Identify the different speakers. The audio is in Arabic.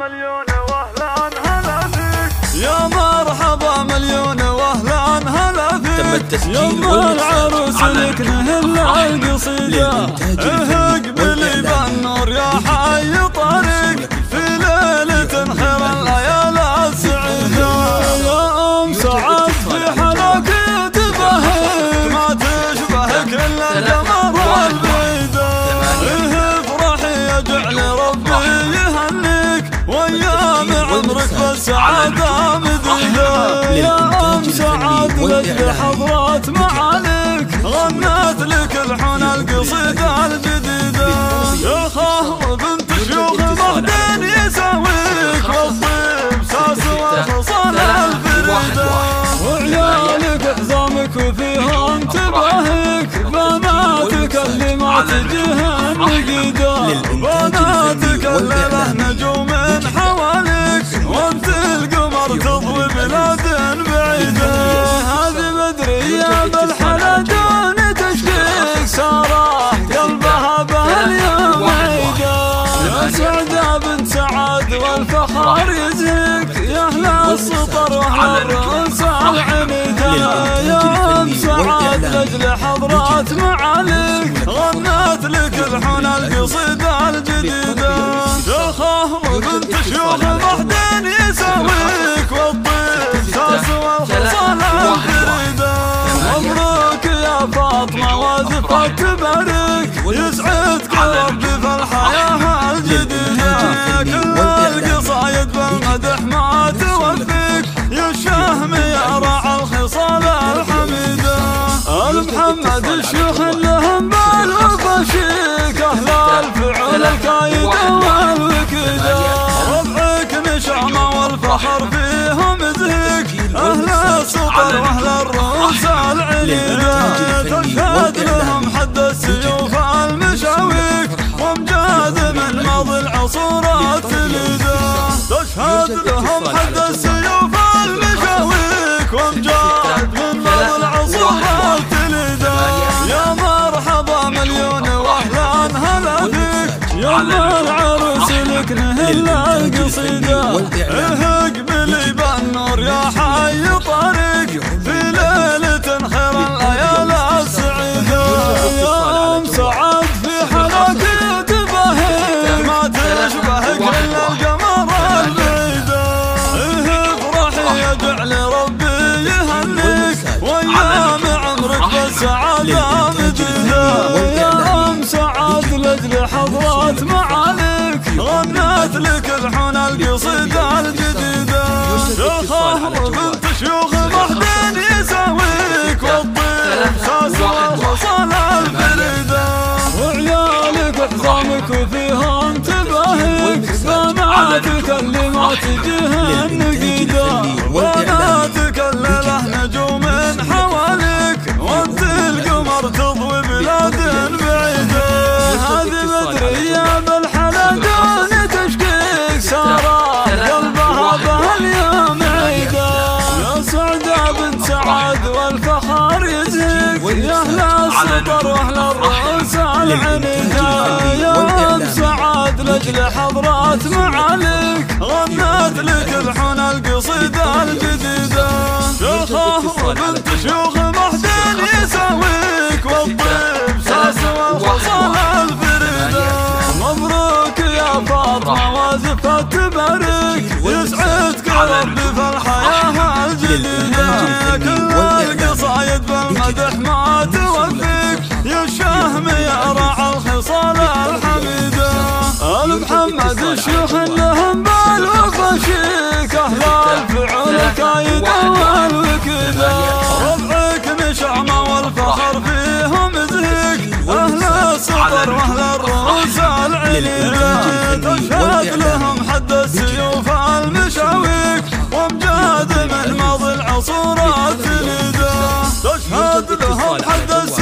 Speaker 1: مليون واهلا هلا فيك يا مرحبا مليون واهلا هلا فيك
Speaker 2: تم التسجيل
Speaker 1: العروس
Speaker 2: على
Speaker 1: لك نهل القصيدة
Speaker 2: للإنتاج الفني
Speaker 1: اقبلي
Speaker 2: والإعلان.
Speaker 1: بالنور يا حي بالسعادة مديدة يا أم سعد لك حضرات معاليك غنت لك الحون القصيدة الجديدة. يا خهر بنت شيوخ مهدين يساويك. والطيب ساس والخصال الفريدة. وعيالك حزامك وفيهم تباهيك بناتك اللي ما تجيهن نقيدة بناتك اللي له نجوم حواليك والفخر يزهك يا أهل السطر وأهل الرؤوس العنيدة يا ام سعد لاجل حضرات معاليك غنت لك الحون القصيدة الجديدة. يا خهر بنت شيوخ محدين يساويك والطيب ساس والخصال الفريدة مبروك يا فاطمة وازفة تبارك يسعدك ربي في الحياة الجديدة. بالمدح ما توفيك يا الشهم يا راعى الخصال الحميدة. المحمد الشيوخ لهم بالوفا شيك أهل الفعل الكايدة والوكيدة. ربعك نشامة والفخر فيهم زهيك أهل السطر وأهل الرؤوس العنيدة. تشهد لهم حد السيوف المشاويك وامجاد من ماضي العصور التليدة تشهد لهم حد السيوف المشاويك وامجاد من ماضي العصور التليدة يا مرحبا مليون واهلا هلا فيك يا العروس لك نهل القصيدة اقبلي بالنور يا حي طريق في ليلة خير حضرات معاليك غنت لك الحون القصيدة الجديدة يا خهر بنت شيوخ محدين يساويك والطيب ساس والخصال الفريدة. وعيالك حزامك وفيهم تباهيك بناتك اللي ما يا ام سعد لاجل حضرات معاليك غنت لك الحون القصيدة الجديدة. يا خهر بنت شيوخ محدين يساويك والطيب ساس والخصال الفريدة. مبروك يا فاطمة وازفة تبارك يسعدك ربي في الحياة الجديدة. كل القصايد بالمدح ما توفيك يا الشهم يا البلاد اشهد لهم حد السيوف المشاويك وامجاد من ماضي العصور التليده تشهد لهم حد السيوف